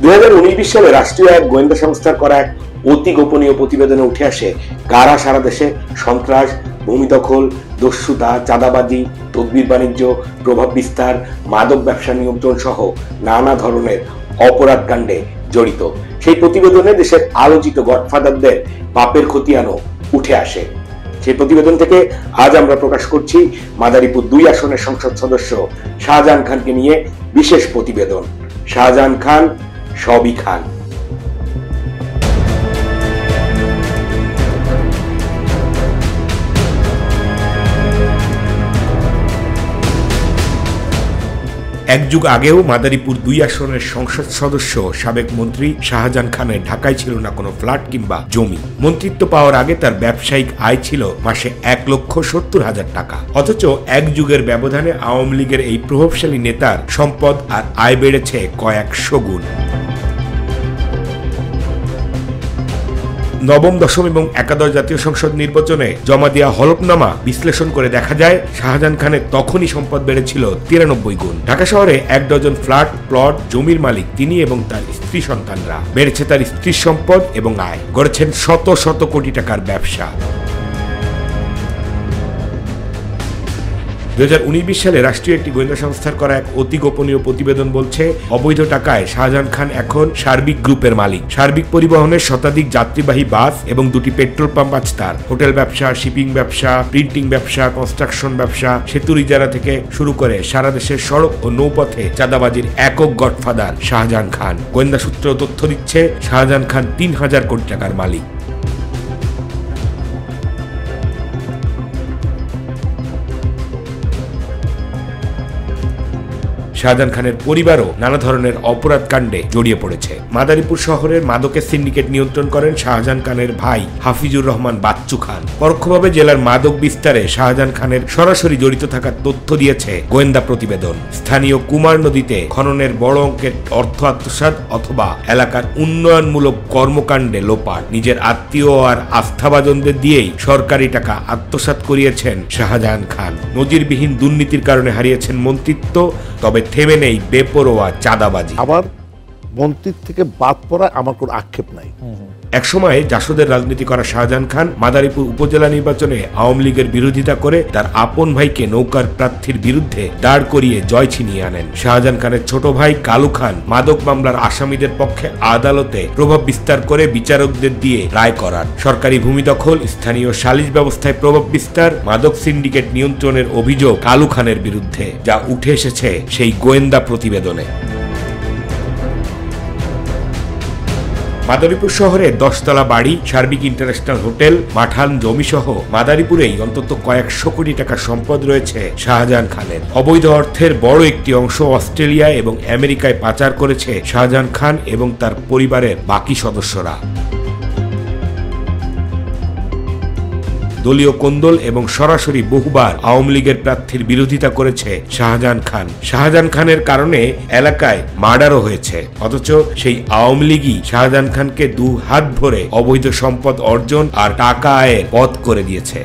দুই হাজার উনিশ সালে রাষ্ট্রীয় এক গোয়েন্দা সংস্থার করা এক অতি গোপনীয় প্রতিবেদনে উঠে আসে, কারা সারা দেশে সন্ত্রাস, ভূমি দখল, দস্যুতা, চাঁদাবাজি, তদবির বাণিজ্য, প্রভাব বিস্তার, মাদক ব্যবসা নিয়ন্ত্রণ সহ নানা ধরনের অপরাধ কাণ্ডে জড়িত। সেই প্রতিবেদনে দেশের আলোচিত গডফাদারদের পাপের খতিয়ানও উঠে আসে। সেই প্রতিবেদন থেকে আজ আমরা প্রকাশ করছি মাদারীপুর দুই আসনের সংসদ সদস্য শাহজাহান খানকে নিয়ে বিশেষ প্রতিবেদন। শাহজাহান খান সবই খান। এক যুগ আগেও মাদারীপুর দুই আসনের সংসদ সদস্য, সাবেক মন্ত্রী শাহজাহান খানের ঢাকায় ছিল না কোনো ফ্ল্যাট কিংবা জমি। মন্ত্রিত্ব পাওয়ার আগে তার ব্যবসায়িক আয় ছিল মাসে এক লক্ষ সত্তর হাজার টাকা। অথচ এক যুগের ব্যবধানে আওয়ামী লীগের এই প্রভাবশালী নেতার সম্পদ আর আয় বেড়েছে কয়েকশো গুণ। নবম, দশম এবং একাদশ জাতীয় সংসদ নির্বাচনে জমা দেওয়া হলফনামা বিশ্লেষণ করে দেখা যায়, শাহজাহান খানের তখনই সম্পদ বেড়েছিল তিরানব্বই গুণ। ঢাকা শহরে এক ডজন ফ্ল্যাট, প্লট, জমির মালিক তিনি এবং তার স্ত্রী সন্তানরা। বেড়েছে তার স্ত্রীর সম্পদ এবং আয়। গড়েছেন শত শত কোটি টাকার ব্যবসা। দু সালে রাষ্ট্রীয় একটি গোয়েন্দা সংস্থার করা এক অতি গোপনীয় প্রতিবেদন বলছে, অবৈধ টাকায় শাহজাহান খান এখন সার্বিক গ্রুপের মালিক। সার্বিক পরিবহনের শতাধিক যাত্রীবাহী বাস এবং দুটি পেট্রোল পাম্প আছে তার। হোটেল ব্যবসা, শিপিং ব্যবসা, প্রিন্টিং ব্যবসা, কনস্ট্রাকশন ব্যবসা, সেতু ইজারা থেকে শুরু করে সারা দেশের সড়ক ও নৌপথে চাঁদাবাজির একক গডফাদার শাহজাহান খান। গোয়েন্দা সূত্র তথ্য দিচ্ছে, শাহজাহান খান তিন হাজার কোটি টাকার মালিক। শাহজাহান খানের পরিবারও নানা ধরনের অপরাধ কাণ্ডে জড়িয়ে পড়েছে। মাদারীপুর শহরের মাদকের সিন্ডিকেট নিয়ন্ত্রণ করেন শাহজাহান খানের ভাই হাফিজুর রহমান বাচ্চু খান। পরোক্ষভাবে জেলার মাদক বিস্তারে শাহজাহান খানের সরাসরি জড়িত থাকার তথ্য দিয়েছে গোয়েন্দা প্রতিবেদন। স্থানীয় কুমার নদীতে খননের বড় অঙ্কের অর্থ আত্মসাত অথবা এলাকার উন্নয়নমূলক কর্মকাণ্ডে লোপাট। নিজের আত্মীয় আর আস্থাভাজনদের দিয়েই সরকারি টাকা আত্মসাত করিয়েছেন শাহজাহান খান। নজিরবিহীন দুর্নীতির কারণে হারিয়েছেন মন্ত্রিত্ব তবে থেমে নেই বেপরোয়া চাঁদাবাজি। আবার মন্ত্রীর থেকে বাদ পড়ায় আমার কোনো আক্ষেপ নাই। একসময় জাসদের রাজনীতি করা শাহজাহান খান মাদারীপুর উপজেলা নির্বাচনে আওয়ামী লীগের বিরোধিতা করে তার আপন ভাইকে নৌকার প্রার্থীর বিরুদ্ধে দাঁড় করিয়ে জয় ছিনিয়ে আনেন। শাহজাহান খানের ছোট ভাই কালু খান মাদক মামলার আসামিদের পক্ষে আদালতে প্রভাব বিস্তার করে বিচারকদের দিয়ে রায় করান। সরকারি ভূমি দখল, স্থানীয় সালিশ ব্যবস্থায় প্রভাব বিস্তার, মাদক সিন্ডিকেট নিয়ন্ত্রণের অভিযোগ কালু খানের বিরুদ্ধে, যা উঠে এসেছে সেই গোয়েন্দা প্রতিবেদনে। মাদারীপুর শহরের দশতলা বাড়ি, সার্বিক ইন্টারন্যাশনাল হোটেল মাঠান জমি সহ মাদারীপুরেই অন্তত কয়েকশো কোটি টাকার সম্পদ রয়েছে শাহজাহান খানের। অবৈধ অর্থের বড় একটি অংশ অস্ট্রেলিয়া এবং আমেরিকায় পাচার করেছে শাহজাহান খান এবং তার পরিবারের বাকি সদস্যরা। দলীয় কোন্দল এবং সরাসরি বহুবার আওয়ামী লীগের প্রার্থীর বিরোধিতা করেছে শাহজাহান খান। শাহজাহান খানের কারণে এলাকায় মার্ডারও হয়েছে। অথচ সেই আওয়ামী লীগই শাহজাহান খানকে দু হাত ভরে অবৈধ সম্পদ অর্জন আর টাকা আয়ের পথ করে দিয়েছে।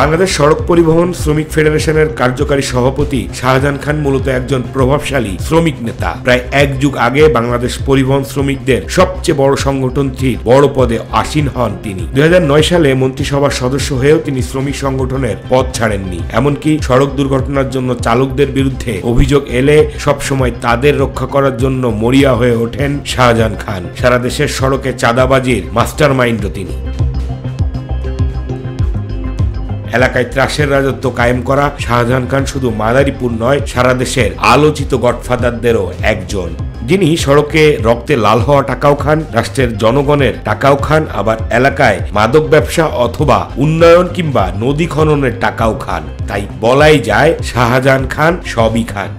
বাংলাদেশ সড়ক পরিবহন শ্রমিক ফেডারেশনের কার্যকারী সভাপতি শাহজাহান খান মূলত একজন প্রভাবশালী শ্রমিক নেতা। প্রায় এক যুগ আগে বাংলাদেশ পরিবহন শ্রমিকদের সবচেয়ে বড় সংগঠনটির বড় পদে আসীন হন তিনি। দুই হাজার নয় সালে মন্ত্রিসভার সদস্য হয়েও তিনি শ্রমিক সংগঠনের পদ ছাড়েননি। এমনকি সড়ক দুর্ঘটনার জন্য চালকদের বিরুদ্ধে অভিযোগ এলে সবসময় তাদের রক্ষা করার জন্য মরিয়া হয়ে ওঠেন শাহজাহান খান। সারা দেশের সড়কে চাঁদাবাজির মাস্টার মাইন্ডও তিনি। এলাকায় ত্রাসের রাজত্ব কায়েম করা শাহজাহান খান শুধু মাদারীপুর নয়, সারা দেশের আলোচিত গডফাদারদেরও একজন। যিনি সড়কে রক্তে লাল হওয়া টাকাও খান, রাষ্ট্রের জনগণের টাকাও খান, আবার এলাকায় মাদক ব্যবসা অথবা উন্নয়ন কিংবা নদী খননের টাকাও খান। তাই বলাই যায়, শাহজাহান খান সবই খান।